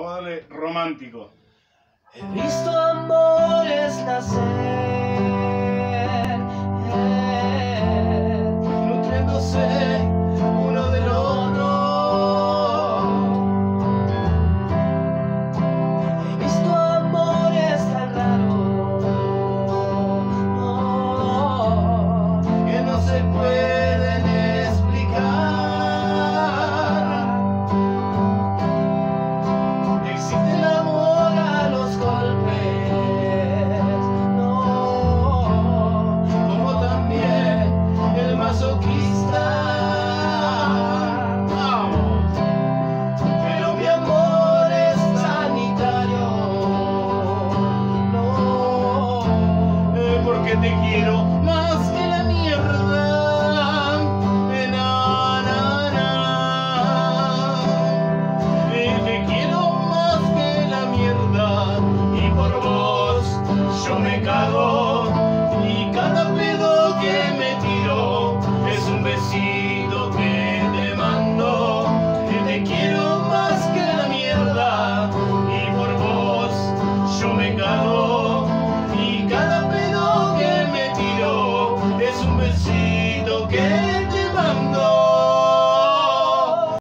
Vamos a darle romántico. que te quiero más que la mierda. Na, na, na. Y te quiero más que la mierda. Y por vos yo me cago. Y cada pedo que me tiro es un besito que te mando. Y te quiero más que la mierda. Y por vos yo me cago. qualquer de bump.